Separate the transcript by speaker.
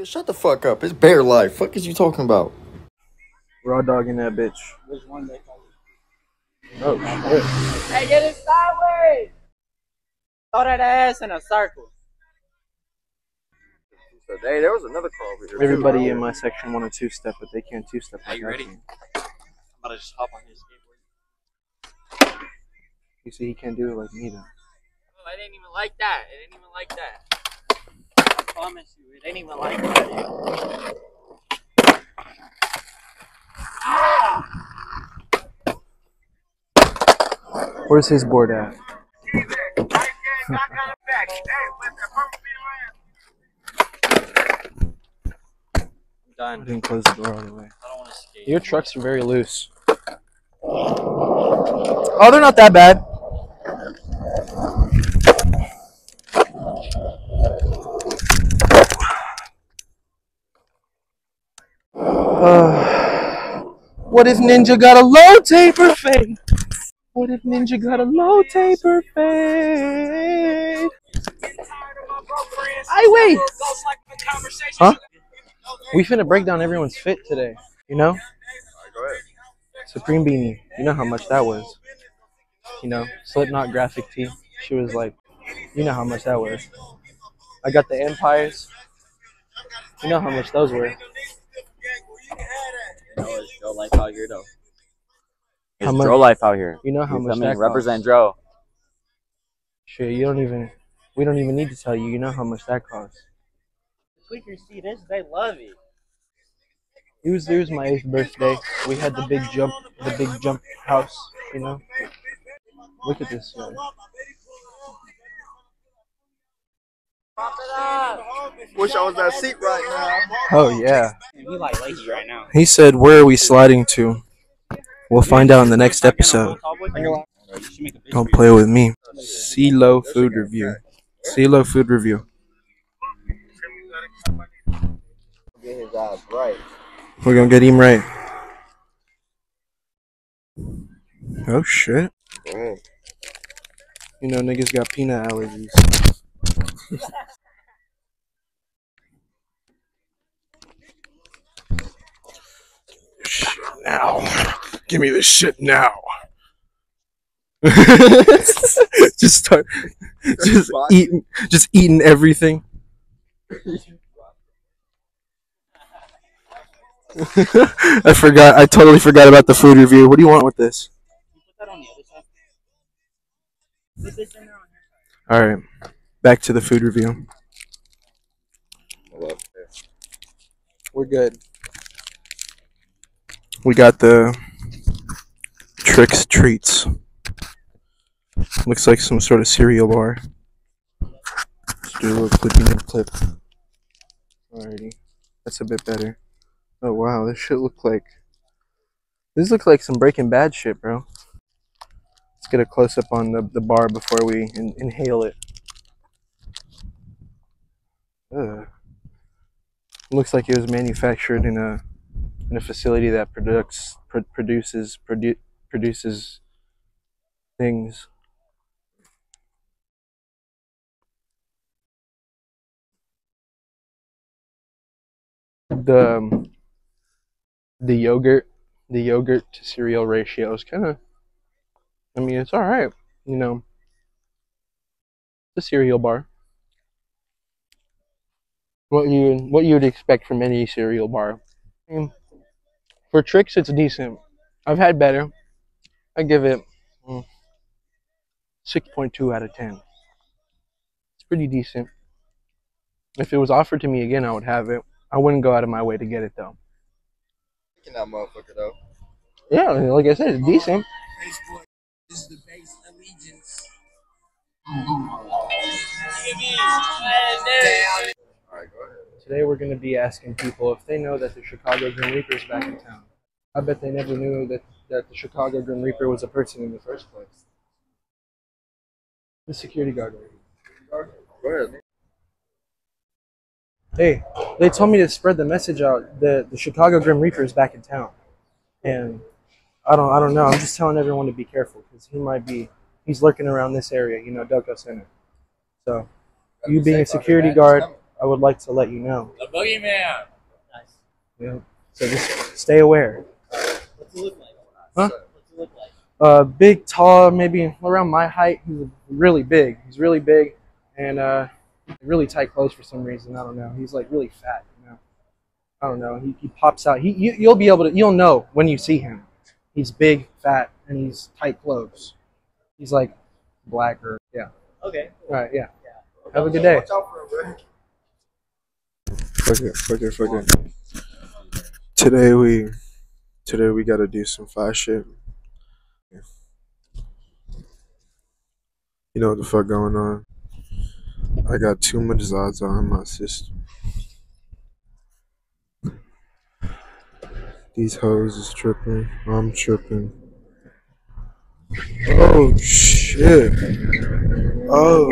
Speaker 1: Nigga, shut the fuck up. It's bear life. Fuck is you talking about?
Speaker 2: Raw dogging that bitch.
Speaker 3: Which one they call
Speaker 2: Oh shit.
Speaker 3: Hey, get it sideways! Throw that ass in a circle.
Speaker 1: Hey, there was another car over here.
Speaker 2: Everybody in my section want a two step, but they can't two step.
Speaker 4: Are you ready?
Speaker 2: can.
Speaker 4: I'm about to just hop on his skateboard.
Speaker 2: You see, he can't do it like me though.
Speaker 3: Oh, didn't even like that. I didn't even like that. I promise you, it ain't even like that.
Speaker 2: Where's his board at?
Speaker 4: I'm
Speaker 2: I didn't close the door all the way.
Speaker 4: I don't want to skate.
Speaker 2: Your trucks are very loose. Oh, they're not that bad. Uh, what if Ninja got a low taper fade? What if Ninja got a low taper fade? I wait. Huh? We finna break down everyone's fit today. You know? Supreme Beanie. You know how much that was. You know, Slipknot graphic tee. She was like, you know how much that was. I got the Empires. You know how much those were. How much-
Speaker 4: Joe life out here.
Speaker 2: You know how
Speaker 4: You
Speaker 2: much
Speaker 4: feel me?
Speaker 2: that
Speaker 4: Represent
Speaker 2: costs.
Speaker 4: Joe.
Speaker 2: Shit, you don't even. We don't even need to tell you. You know how much that costs.
Speaker 3: Tweakers see this, they love it.
Speaker 2: It was it was my eighth birthday. We had the big jump, the big jump house. You know. Look at this. guy.
Speaker 1: Wish I was that seat right now.
Speaker 2: Oh yeah.
Speaker 3: We like lazy right now.
Speaker 2: He said, "Where are we sliding to?" We'll find out in the next episode. Don't play with me. CeeLo food review. CeeLo food review.
Speaker 1: Get his ass right.
Speaker 2: We're gonna get him right. Oh shit. You know niggas got peanut allergies. now. Give me this shit now. just start just eating just eating everything. I forgot. I totally forgot about the food review. What do you want with this?
Speaker 3: Put that on the other side. Put this in there on
Speaker 2: All right, back to the food review. We're good. We got the Trix treats. Looks like some sort of cereal bar. Let's do a little clipping and clip. Alrighty, that's a bit better. Oh wow, this shit look like. This looks like some Breaking Bad shit, bro. Let's get a close up on the, the bar before we in, inhale it. Ugh. Looks like it was manufactured in a in a facility that products pr- produces produ- produces things. The um, the yogurt the yogurt to cereal ratio is kind of I mean, it's all right. You know, the cereal bar. What you what you would expect from any cereal bar. I mean, for Trix, it's decent. I've had better. I give it mm, six point two out of ten. It's pretty decent. If it was offered to me again, I would have it. I wouldn't go out of my way to get it though.
Speaker 1: Taking that motherfucker though.
Speaker 2: Yeah, like I said, it's decent.
Speaker 5: is the base allegiance.
Speaker 1: Alright, go ahead.
Speaker 2: Today we're going to be asking people if they know that the Chicago Grim Reaper is back in town. I bet they never knew that, that the Chicago Grim Reaper was a person in the first place. The security guard.
Speaker 1: Go.
Speaker 2: Hey, they told me to spread the message out that the Chicago Grim Reaper is back in town, and I don't, I don't know. I'm just telling everyone to be careful because he might be, he's lurking around this area, you know, Delco Center. So, you being a security guard, I would like to let you know.
Speaker 5: The boogeyman.
Speaker 3: Nice.
Speaker 2: Yeah. So just stay aware.
Speaker 3: What's it look like?
Speaker 2: Huh?
Speaker 3: What's it look like?
Speaker 2: Uh, big, tall, maybe around my height. He's really big. He's really big, and uh, really tight clothes for some reason. I don't know. He's like really fat. You know. I don't know. He, he pops out. He you, you'll be able to. You'll know when you see him. He's big, fat, and he's tight clothes. He's like black or yeah.
Speaker 3: Okay.
Speaker 2: All right. Yeah. Yeah. Have a good day.
Speaker 1: Watch out for him, bro.
Speaker 2: Fuck it, fuck it, fuck it. Today we, today we gotta do some fast shit. You know what the fuck going on? I got too much Zaza in my system. These hoes is tripping. I'm tripping. Oh shit. Oh